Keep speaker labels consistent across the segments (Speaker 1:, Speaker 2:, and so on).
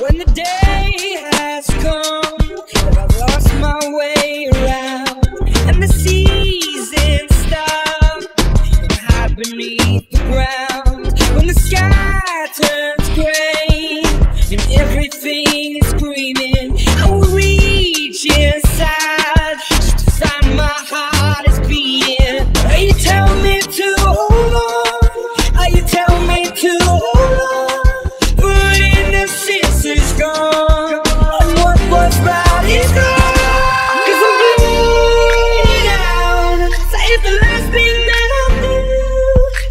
Speaker 1: When the day has come and what was right is I'm bleeding the last thing that I do,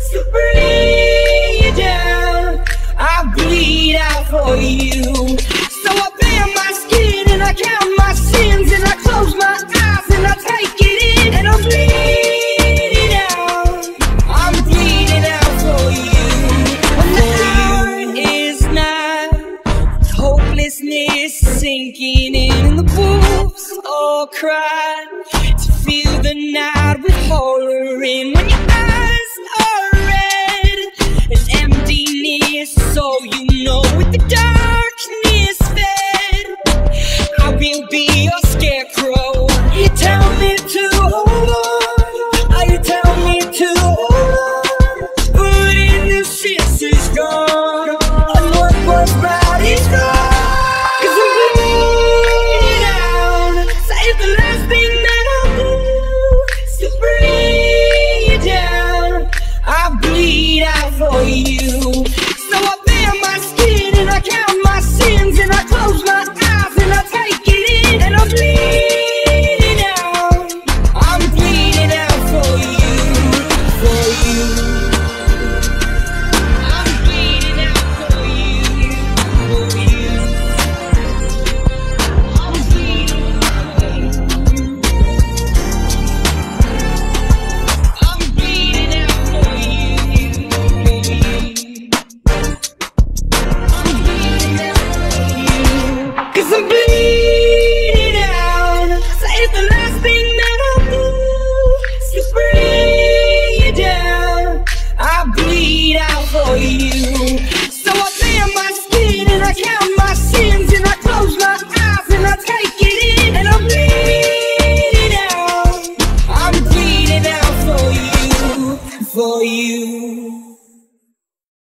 Speaker 1: so bring it down. I bleed out for you. Hopelessness sinking in and the wolves all cry to feel the night with horror in when your eyes. Are red and emptiness so you know with the dark it the last thing that I do to bring you down, I bleed out for you. So I my and I count my sins and I close my eyes and I take it in and I'm bleeding out. I'm bleeding out for you, for you.